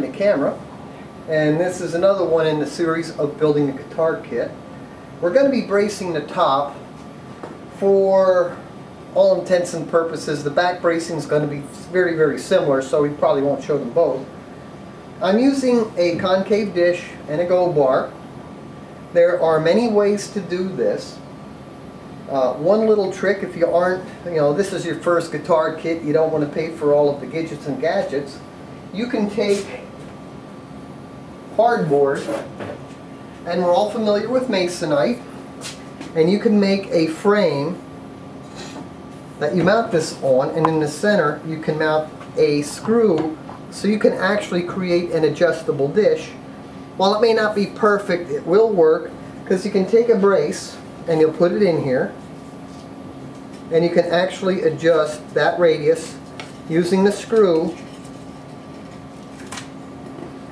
behind the camera. And this is another one in the series of building the guitar kit. We're going to be bracing the top for all intents and purposes. The back bracing is going to be very, very similar, so we probably won't show them both. I'm using a concave dish and a go bar. There are many ways to do this. Uh, one little trick, if you aren't, you know, this is your first guitar kit, you don't want to pay for all of the gadgets and gadgets, you can take hardboard, and we're all familiar with masonite, and you can make a frame that you mount this on, and in the center you can mount a screw so you can actually create an adjustable dish. While it may not be perfect, it will work because you can take a brace and you'll put it in here and you can actually adjust that radius using the screw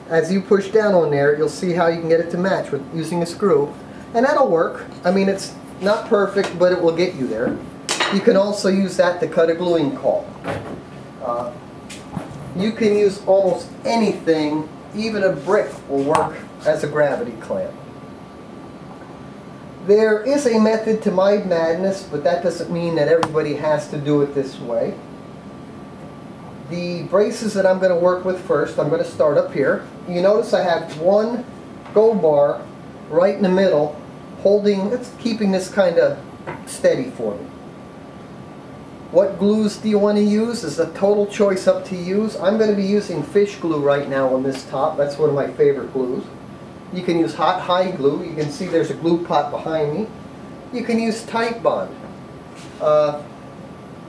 as you push down on there you'll see how you can get it to match with using a screw and that'll work I mean it's not perfect but it will get you there you can also use that to cut a gluing caul. uh, you can use almost anything even a brick will work as a gravity clamp there is a method to my madness, but that doesn't mean that everybody has to do it this way. The braces that I'm going to work with first, I'm going to start up here. You notice I have one go bar right in the middle, holding, it's keeping this kind of steady for me. What glues do you want to use is a total choice up to use. I'm going to be using fish glue right now on this top. That's one of my favorite glues. You can use hot hide glue. You can see there's a glue pot behind me. You can use Titebond. Uh,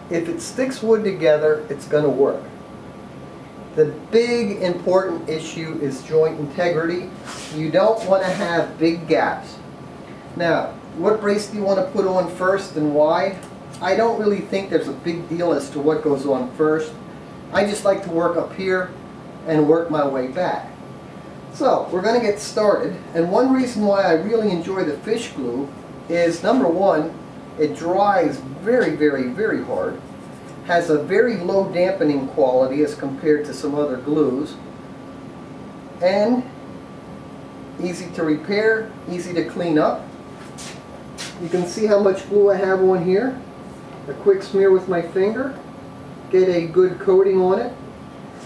if it sticks wood together, it's going to work. The big important issue is joint integrity. You don't want to have big gaps. Now, what brace do you want to put on first and why? I don't really think there's a big deal as to what goes on first. I just like to work up here and work my way back. So, we're going to get started. And one reason why I really enjoy the fish glue is, number one, it dries very, very, very hard. Has a very low dampening quality as compared to some other glues. And easy to repair, easy to clean up. You can see how much glue I have on here. A quick smear with my finger. Get a good coating on it.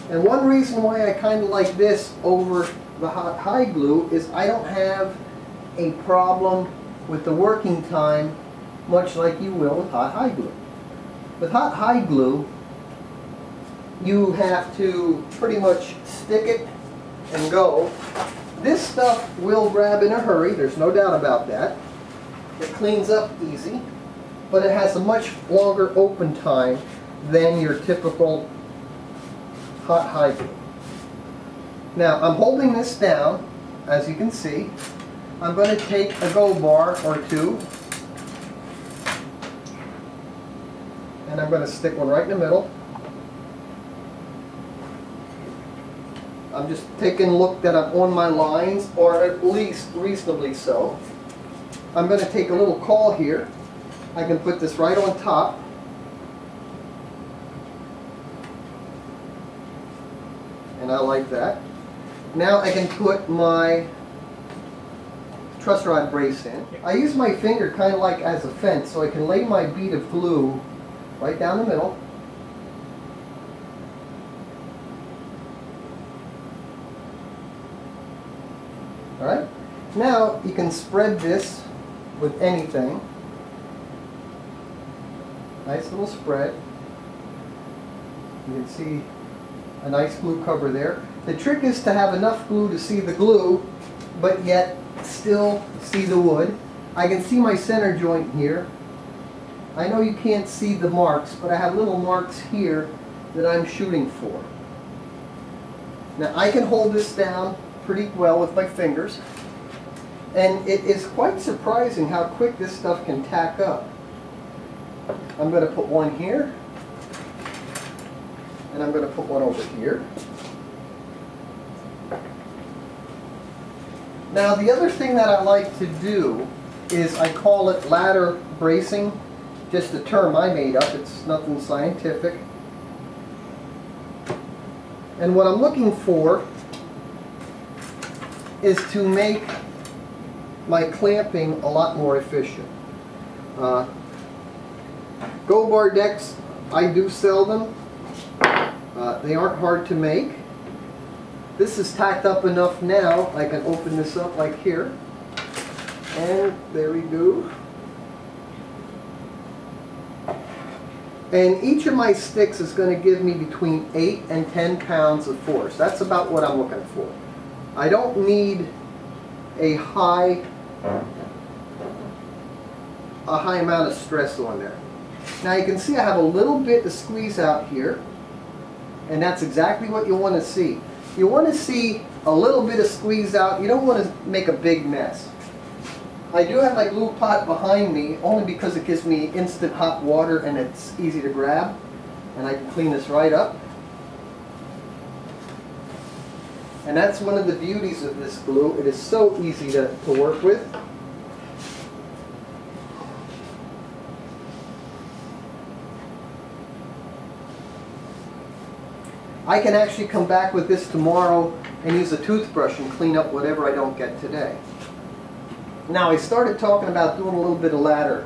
And one reason why I kind of like this over the hot hide glue is I don't have a problem with the working time much like you will with hot hide glue. With hot hide glue you have to pretty much stick it and go. This stuff will grab in a hurry, there's no doubt about that. It cleans up easy, but it has a much longer open time than your typical hot hide glue. Now I'm holding this down, as you can see. I'm going to take a go bar or two, and I'm going to stick one right in the middle. I'm just taking a look that I'm on my lines, or at least reasonably so. I'm going to take a little caul here. I can put this right on top. And I like that. Now I can put my truss rod brace in. I use my finger kind of like as a fence so I can lay my bead of glue right down the middle. Alright, now you can spread this with anything. Nice little spread. You can see a nice glue cover there. The trick is to have enough glue to see the glue, but yet still see the wood. I can see my center joint here. I know you can't see the marks, but I have little marks here that I'm shooting for. Now I can hold this down pretty well with my fingers. And it is quite surprising how quick this stuff can tack up. I'm going to put one here. And I'm going to put one over here. Now the other thing that I like to do is I call it ladder bracing. Just a term I made up, it's nothing scientific. And what I'm looking for is to make my clamping a lot more efficient. Uh, Go bar decks, I do sell them. Uh, they aren't hard to make. This is tacked up enough now, I can open this up like here. And there we go. And each of my sticks is going to give me between 8 and 10 pounds of force. That's about what I'm looking for. I don't need a high a high amount of stress on there. Now you can see I have a little bit to squeeze out here and that's exactly what you want to see. You want to see a little bit of squeeze out. You don't want to make a big mess. I do have my glue pot behind me only because it gives me instant hot water and it's easy to grab. And I can clean this right up. And that's one of the beauties of this glue. It is so easy to, to work with. I can actually come back with this tomorrow and use a toothbrush and clean up whatever I don't get today. Now I started talking about doing a little bit of ladder.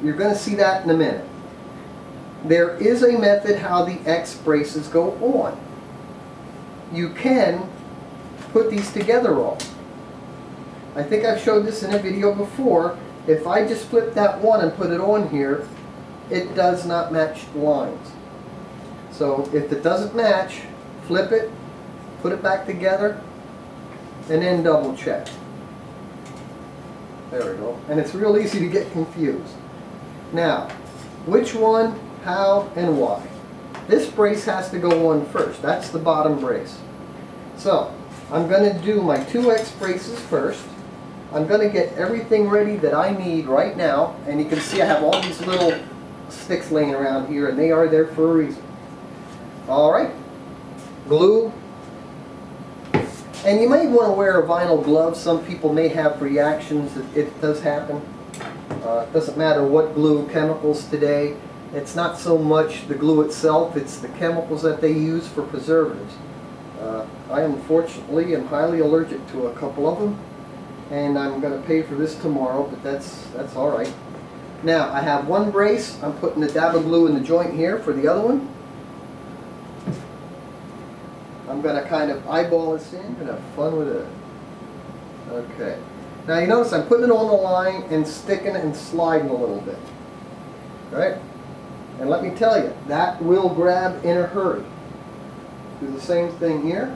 You're going to see that in a minute. There is a method how the X braces go on. You can put these together all. I think I've showed this in a video before. If I just flip that one and put it on here, it does not match the lines. So if it doesn't match, flip it, put it back together, and then double check. There we go. And it's real easy to get confused. Now, which one, how, and why? This brace has to go on first. That's the bottom brace. So, I'm going to do my two X braces first. I'm going to get everything ready that I need right now. And you can see I have all these little sticks laying around here, and they are there for a reason. Alright, glue. And you may want to wear a vinyl glove. Some people may have reactions. It, it does happen. Uh, it doesn't matter what glue, chemicals today. It's not so much the glue itself, it's the chemicals that they use for preservatives. Uh, I unfortunately am highly allergic to a couple of them and I'm going to pay for this tomorrow, but that's that's all right. Now, I have one brace. I'm putting the dab of glue in the joint here for the other one. To kind of eyeball this in and have fun with it. Okay. Now you notice I'm putting it on the line and sticking and sliding a little bit. Right? And let me tell you, that will grab in a hurry. Do the same thing here.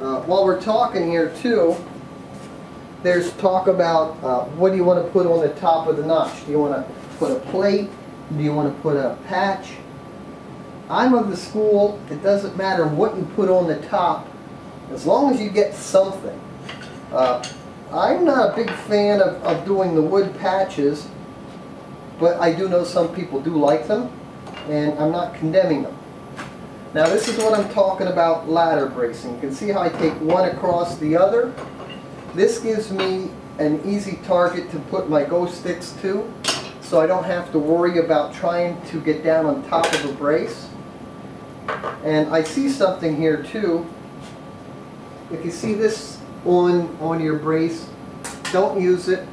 Uh, while we're talking here too, there's talk about uh, what do you want to put on the top of the notch? Do you want to put a plate? Do you want to put a patch? I'm of the school, it doesn't matter what you put on the top, as long as you get something. Uh, I'm not a big fan of, of doing the wood patches, but I do know some people do like them, and I'm not condemning them. Now this is what I'm talking about ladder bracing. You can see how I take one across the other. This gives me an easy target to put my go sticks to, so I don't have to worry about trying to get down on top of a brace. And I see something here too. If you see this on, on your brace, don't use it.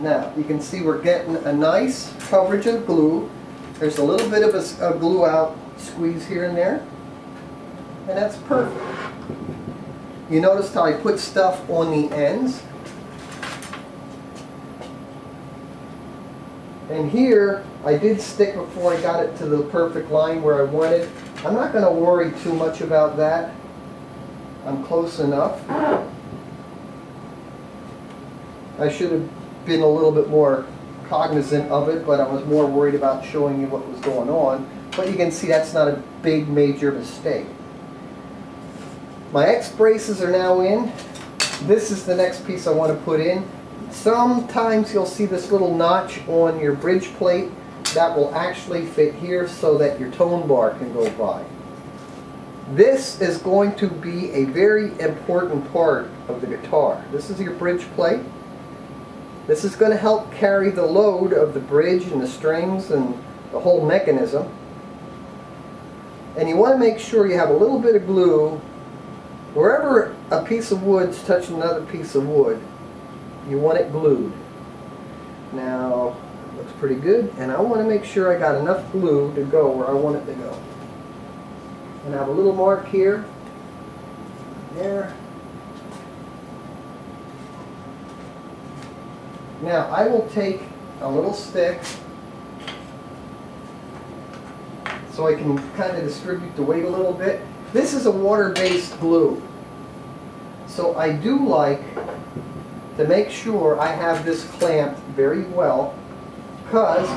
Now, you can see we're getting a nice coverage of glue. There's a little bit of a, a glue out squeeze here and there. And that's perfect. You notice how I put stuff on the ends. And here, I did stick before I got it to the perfect line where I wanted. I'm not going to worry too much about that. I'm close enough. I should have been a little bit more cognizant of it, but I was more worried about showing you what was going on. But you can see that's not a big major mistake. My X braces are now in. This is the next piece I want to put in. Sometimes you'll see this little notch on your bridge plate that will actually fit here so that your tone bar can go by. This is going to be a very important part of the guitar. This is your bridge plate. This is going to help carry the load of the bridge and the strings and the whole mechanism. And you want to make sure you have a little bit of glue wherever a piece of wood's touching another piece of wood. You want it glued. Now, looks pretty good, and I want to make sure I got enough glue to go where I want it to go. And I have a little mark here, there. Now, I will take a little stick so I can kind of distribute the weight a little bit. This is a water-based glue. So I do like to make sure I have this clamped very well because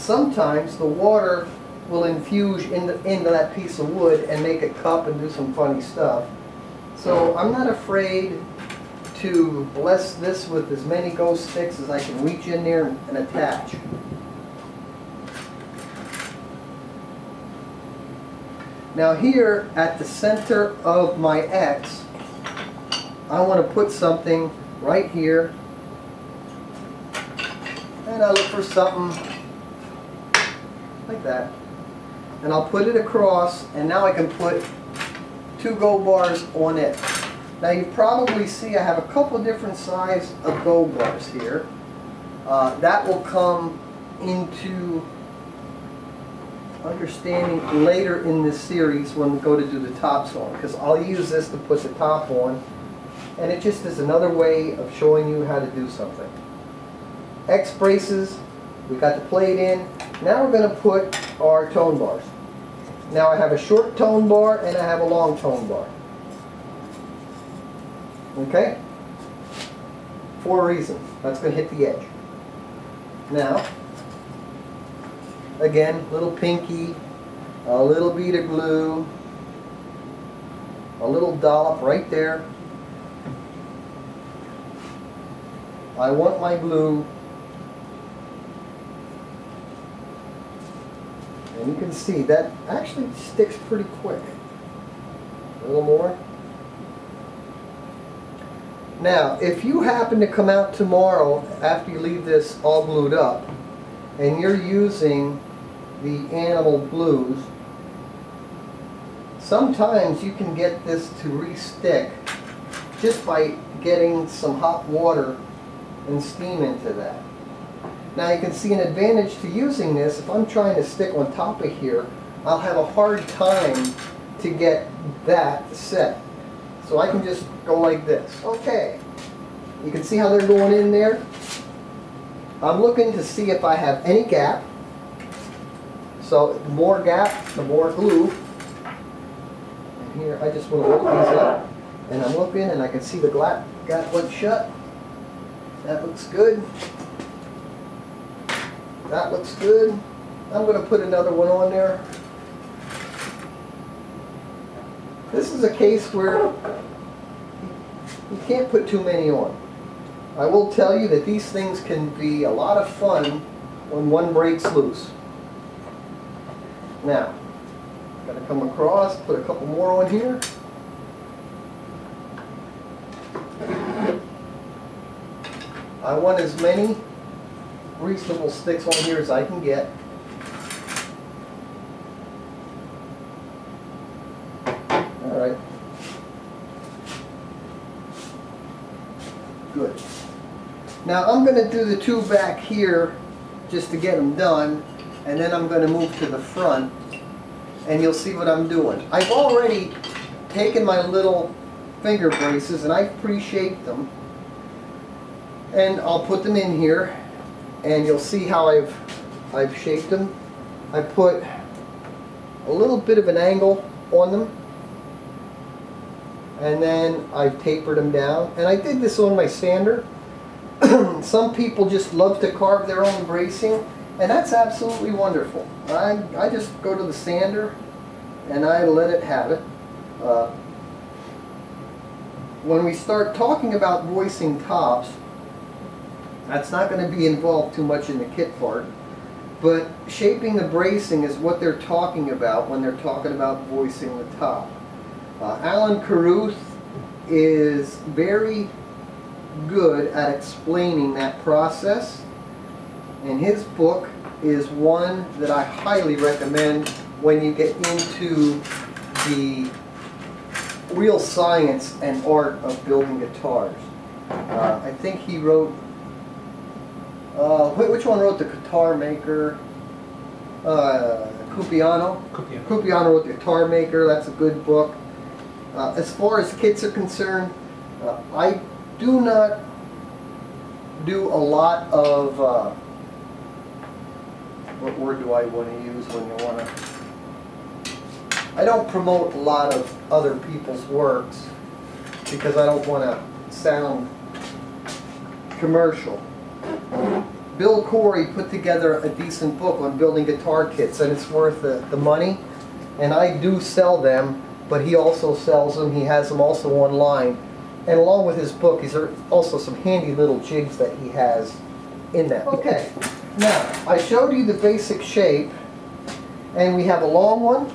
sometimes the water will infuse into, into that piece of wood and make it cup and do some funny stuff. So I'm not afraid to bless this with as many ghost sticks as I can reach in there and attach. Now here at the center of my X, I want to put something right here. And I look for something like that. And I'll put it across and now I can put two go bars on it. Now you probably see I have a couple different size of go bars here. Uh, that will come into understanding later in this series when we go to do the tops on because I'll use this to put the top on and it just is another way of showing you how to do something. X braces, we got the plate in. Now we're going to put our tone bars. Now I have a short tone bar and I have a long tone bar. Okay? For a reason. That's going to hit the edge. Now, again, little pinky, a little bead of glue, a little dollop right there. I want my glue and you can see that actually sticks pretty quick. A little more. Now, if you happen to come out tomorrow after you leave this all glued up, and you're using the animal glues, sometimes you can get this to re-stick just by getting some hot water and steam into that. Now you can see an advantage to using this, if I'm trying to stick on top of here, I'll have a hard time to get that set. So I can just go like this. Okay. You can see how they're going in there. I'm looking to see if I have any gap. So the more gap, the more glue. And here I just want to open these up. And I'm looking and I can see the gap went shut. That looks good. That looks good. I'm going to put another one on there. This is a case where you can't put too many on. I will tell you that these things can be a lot of fun when one breaks loose. Now, got to come across, put a couple more on here. I want as many reasonable sticks on here as I can get. Alright. Good. Now I'm going to do the two back here just to get them done and then I'm going to move to the front and you'll see what I'm doing. I've already taken my little finger braces and I've pre-shaped them and I'll put them in here and you'll see how I've I've shaped them. I put a little bit of an angle on them and then I've tapered them down and I did this on my sander. Some people just love to carve their own bracing and that's absolutely wonderful. I, I just go to the sander and I let it have it. Uh, when we start talking about voicing tops, that's not going to be involved too much in the kit part. But shaping the bracing is what they're talking about when they're talking about voicing the top. Uh, Alan Carruth is very good at explaining that process. And his book is one that I highly recommend when you get into the real science and art of building guitars. Uh, I think he wrote, uh, which one wrote the guitar maker? Uh, Cumpiano. Cumpiano. Cumpiano wrote the guitar maker. That's a good book. Uh, as far as kits are concerned, uh, I do not do a lot of. What word do I want to use when you want to? I don't promote a lot of other people's works because I don't want to sound commercial. Bill Corey put together a decent book on building guitar kits, and it's worth the, the money. And I do sell them, but he also sells them. He has them also online. And along with his book, these also some handy little jigs that he has in that. Okay, now I showed you the basic shape, and we have a long one,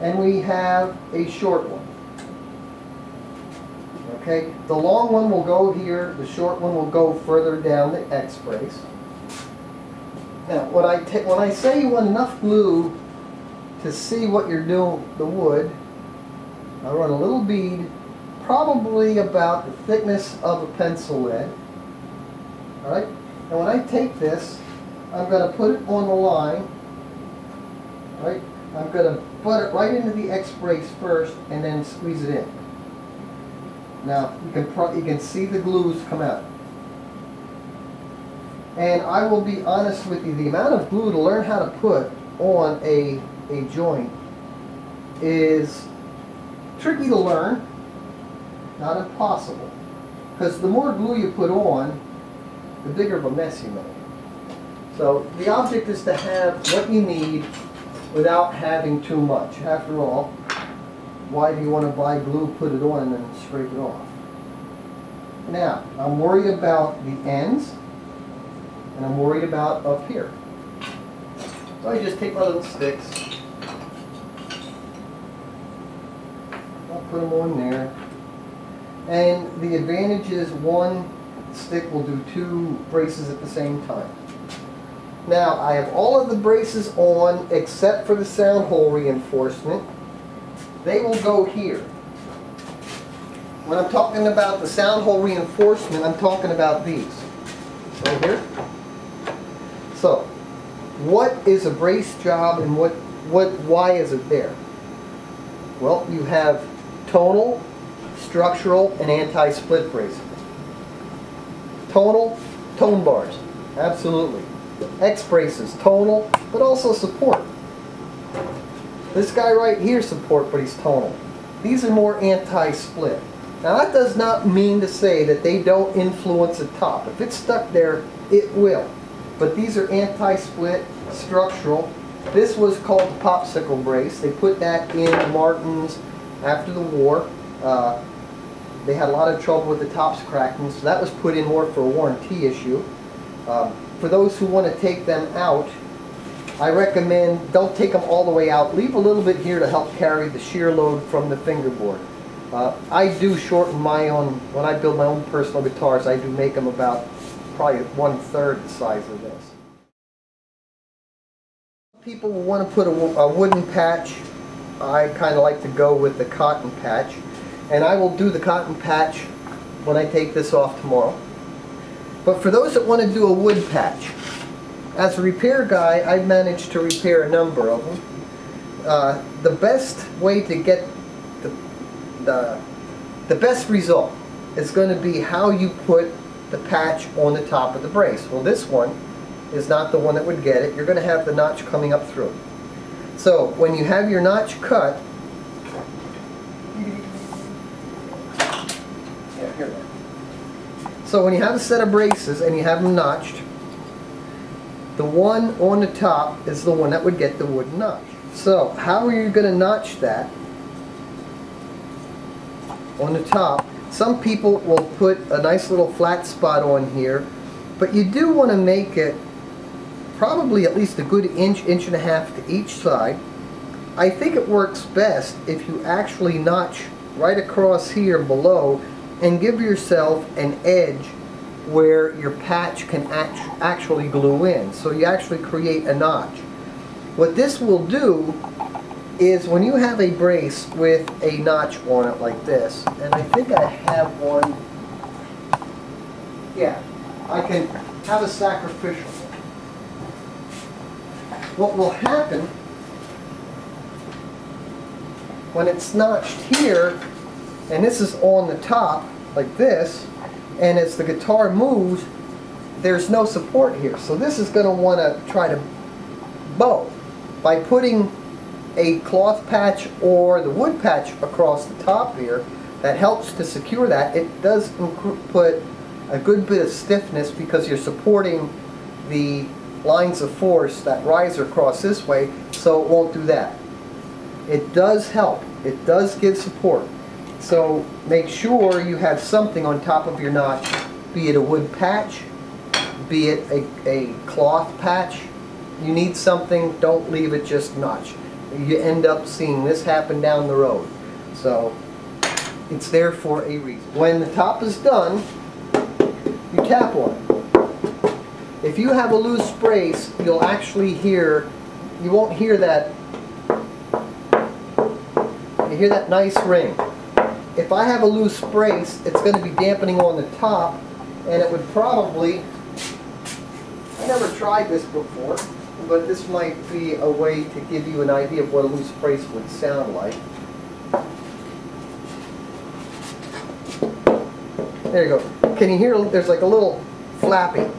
and we have a short one. Okay, the long one will go here, the short one will go further down the X brace. Now, when I, when I say you want enough glue to see what you're doing with the wood, I run a little bead, probably about the thickness of a pencil lead. Alright, and when I take this, I'm going to put it on the line. Right, I'm going to put it right into the X brace first and then squeeze it in. Now, you can, you can see the glues come out. And I will be honest with you, the amount of glue to learn how to put on a, a joint is tricky to learn, not impossible. Because the more glue you put on, the bigger of a mess you make. So the object is to have what you need without having too much. After all, why do you want to buy glue, put it on, and then scrape it off? Now, I'm worried about the ends, and I'm worried about up here. So I just take my little sticks. I'll put them on there. And the advantage is one stick will do two braces at the same time. Now, I have all of the braces on except for the sound hole reinforcement. They will go here. When I'm talking about the sound hole reinforcement, I'm talking about these. Right here. So, what is a brace job and what, what, why is it there? Well, you have tonal, structural, and anti-split braces. Tonal, tone bars, absolutely. X braces, tonal, but also support. This guy right here support, but he's tonal. These are more anti-split. Now that does not mean to say that they don't influence the top. If it's stuck there, it will. But these are anti-split, structural. This was called the popsicle brace. They put that in Martin's after the war. Uh, they had a lot of trouble with the tops cracking, so that was put in more for a warranty issue. Um, for those who want to take them out, I recommend don't take them all the way out. Leave a little bit here to help carry the shear load from the fingerboard. Uh, I do shorten my own, when I build my own personal guitars, I do make them about probably one third the size of this. People want to put a, a wooden patch. I kind of like to go with the cotton patch. And I will do the cotton patch when I take this off tomorrow. But for those that want to do a wood patch, as a repair guy, I've managed to repair a number of them. Uh, the best way to get the, the, the best result is going to be how you put the patch on the top of the brace. Well, this one is not the one that would get it. You're going to have the notch coming up through. So when you have your notch cut, yeah, here. So when you have a set of braces and you have them notched, the one on the top is the one that would get the wooden notch. So how are you going to notch that on the top? Some people will put a nice little flat spot on here, but you do want to make it probably at least a good inch, inch and a half to each side. I think it works best if you actually notch right across here below and give yourself an edge where your patch can act actually glue in. So you actually create a notch. What this will do is when you have a brace with a notch on it like this, and I think I have one, yeah, I can have a sacrificial. What will happen when it's notched here, and this is on the top, like this, and as the guitar moves, there's no support here. So this is going to want to try to bow. By putting a cloth patch or the wood patch across the top here, that helps to secure that. It does put a good bit of stiffness because you're supporting the lines of force that riser across this way, so it won't do that. It does help. It does give support. So make sure you have something on top of your notch, be it a wood patch, be it a, a cloth patch. You need something, don't leave it just notch. You end up seeing this happen down the road. So it's there for a reason. When the top is done, you tap on it. If you have a loose brace, you'll actually hear, you won't hear that, you hear that nice ring. If I have a loose brace, it's going to be dampening on the top, and it would probably, I never tried this before, but this might be a way to give you an idea of what a loose brace would sound like. There you go. Can you hear, there's like a little flapping.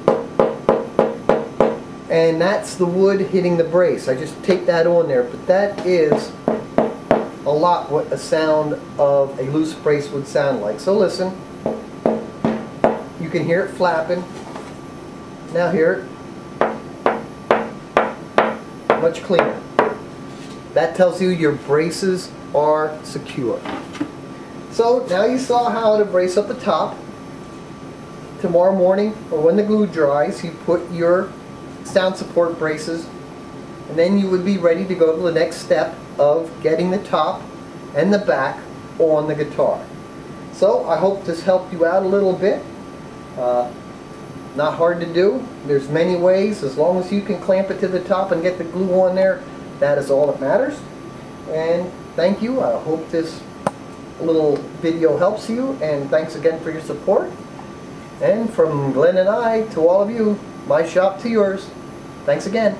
And that's the wood hitting the brace. I just take that on there, but that is a lot what a sound of a loose brace would sound like. So listen. You can hear it flapping. Now hear it. Much cleaner. That tells you your braces are secure. So now you saw how to brace up the top. Tomorrow morning, or when the glue dries, you put your sound support braces, and then you would be ready to go to the next step of getting the top and the back on the guitar. So I hope this helped you out a little bit. Uh, not hard to do. There's many ways. As long as you can clamp it to the top and get the glue on there, that is all that matters. And thank you. I hope this little video helps you and thanks again for your support. And from Glenn and I to all of you, my shop to yours. Thanks again.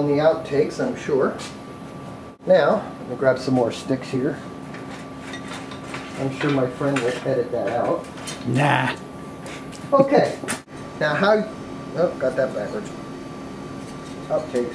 On the outtakes, I'm sure. Now, let me grab some more sticks here. I'm sure my friend will edit that out. Nah. Okay. now how... Oh, got that backwards. Outtakes.